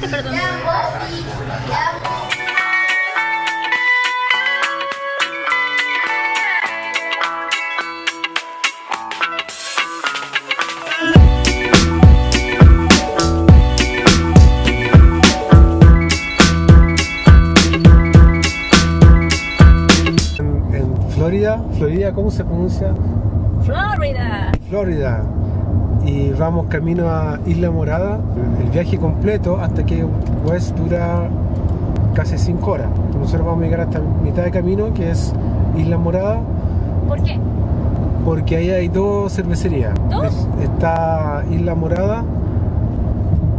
te perdono. En, en Florida, Florida, ¿cómo se pronuncia? Florida. Florida. Y vamos camino a Isla Morada. El viaje completo hasta que West dura casi 5 horas. Nosotros vamos a llegar hasta mitad de camino, que es Isla Morada, ¿Por qué? porque ahí hay dos cervecerías. ¿Dos? Es- está Isla Morada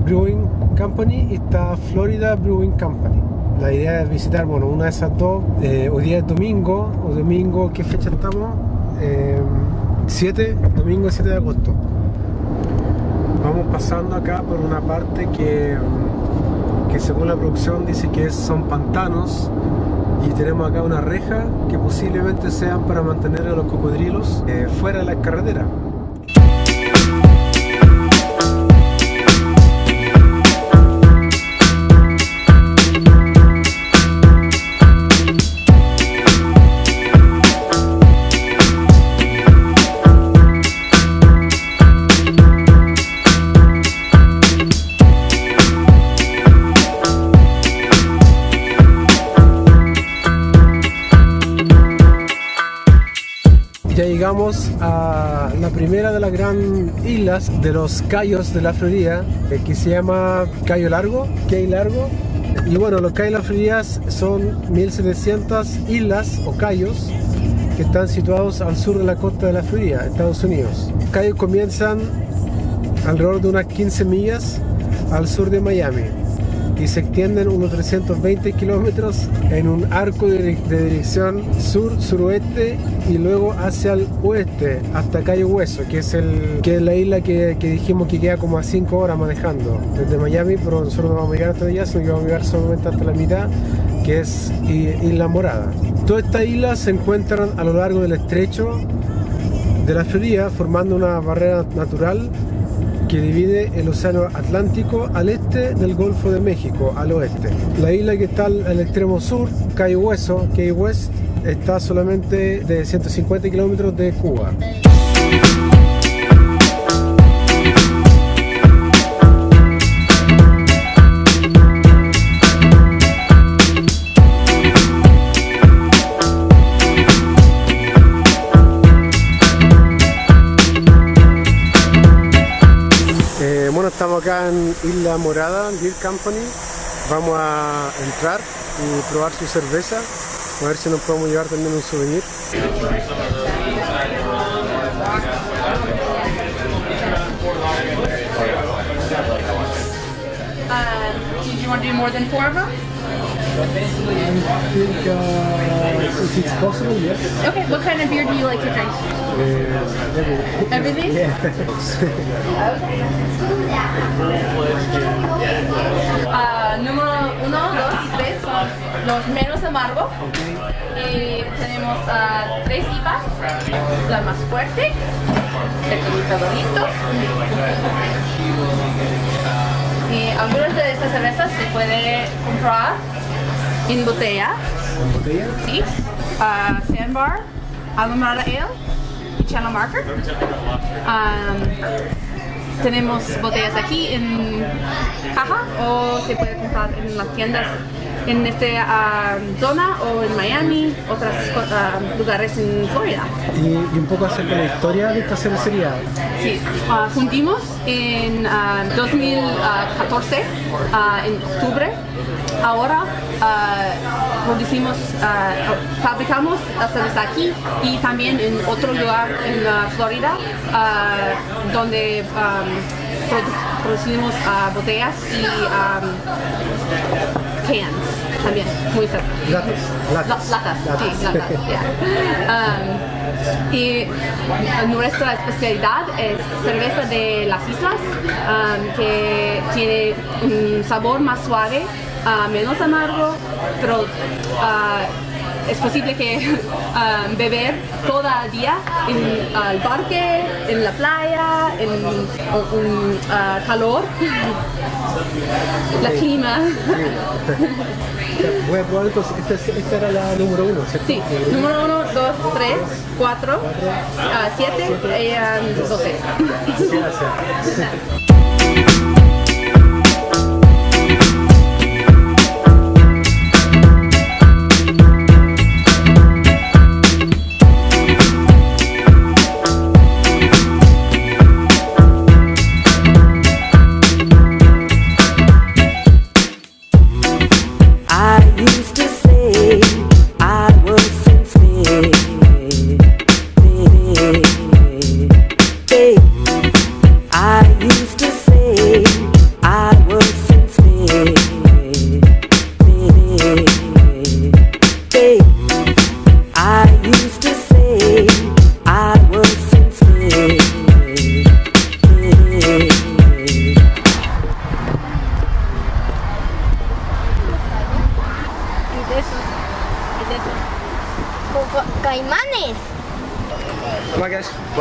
Brewing Company y está Florida Brewing Company. La idea es visitar, bueno, una de esas dos. Eh, hoy día es domingo, o domingo, ¿qué fecha estamos? Eh, 7, domingo 7 de agosto. Pasando acá por una parte que, que según la producción dice que son pantanos y tenemos acá una reja que posiblemente sean para mantener a los cocodrilos eh, fuera de la carretera. Llegamos a la primera de las grandes islas de los cayos de la Florida, eh, que se llama Cayo Largo, Cay Largo. Y bueno, los cayos de la Florida son 1700 islas o cayos que están situados al sur de la costa de la Florida, Estados Unidos. Los cayos comienzan alrededor de unas 15 millas al sur de Miami y se extienden unos 320 kilómetros en un arco de, dirección sur-suroeste y luego hacia el oeste hasta Cayo Hueso, que es, el, que es la isla que, que dijimos que queda como a 5 horas manejando desde Miami, pero nosotros no vamos a llegar hasta allá, sino que vamos a llegar solamente hasta la mitad, que es Isla Morada. Todas estas islas se encuentran a lo largo del estrecho de la Florida, formando una barrera natural que divide el océano Atlántico al este del Golfo de México al oeste. La isla que está al, extremo sur, Key Hueso, Key West, está solamente de 150 kilómetros de Cuba. Estamos acá en Isla Morada, Beer Company. Vamos a entrar y probar su cerveza. A ver si nos podemos llevar también un souvenir. Uh, did you want to? I think uh, if it's possible, yes. Okay, what kind of beer do you like to drink? Everything? Ah, número uno, dos y tres son los menos amargos. Y tenemos ah, tres IPAs, la más fuerte, el mi favorito. Y algunas de estas cervezas se puede comprar en botella. ¿Botella? Sí. Uh, Sandbar, Alumbrada Ale y Channel Marker. Um, tenemos botellas aquí en caja o se puede comprar en las tiendas en esta zona o en Miami, otros lugares en Florida. Y, y un poco acerca de la historia de esta cervecería. Sí, ah, fundimos en ah, 2014, ah, en octubre. Ahora ah, producimos, ah, fabricamos cerveza aquí y también en otro lugar en ah, Florida, ah, donde ah, produ- producimos ah, botellas y ah, cans también, muy cerca. Latas. La- Latas. latas, sí, Latas. latas, yeah. Um, y nuestra especialidad es cerveza de las islas, um, que tiene un sabor más suave, uh, menos amargo, pero uh, es posible que ah, beber todo el día en al parque, en la playa, en un ah, calor, la clima. Voy a probar entonces, esta, es- esta era la número uno, ¿cierto? Sí, número 1, 2, 3, 4, 7 y ah, 12. Gracias.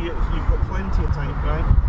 You, you've got plenty of time, right?